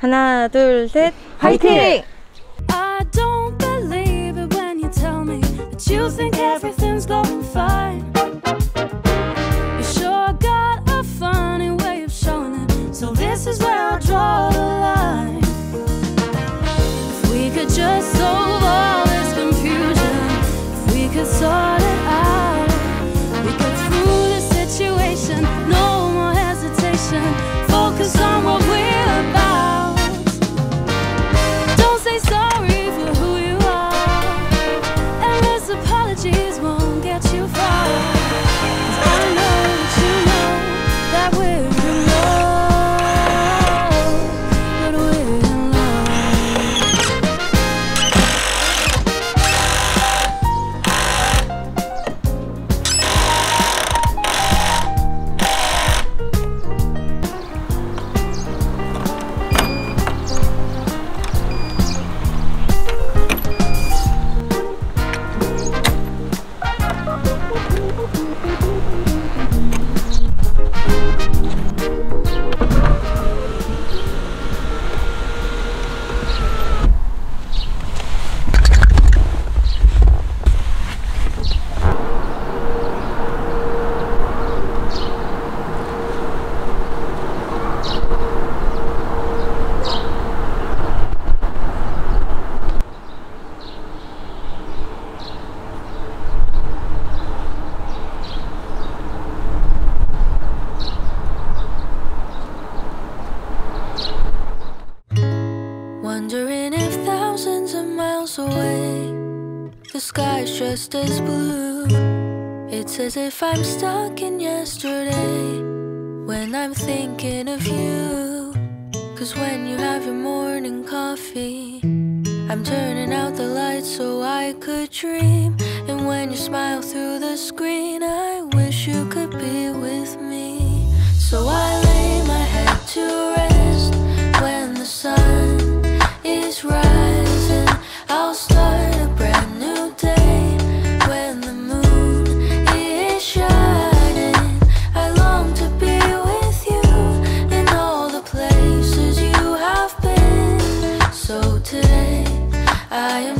하나 둘 화이팅! 화이팅! I don't believe it when you tell me But you think everything's going fine. Wondering if thousands of miles away The sky's just as blue. It's as if I'm stuck in yesterday When I'm thinking of you. Cause when you have your morning coffee I'm turning out the lights so I could dream. And when you smile through the screen I wish you could be with me. So I I am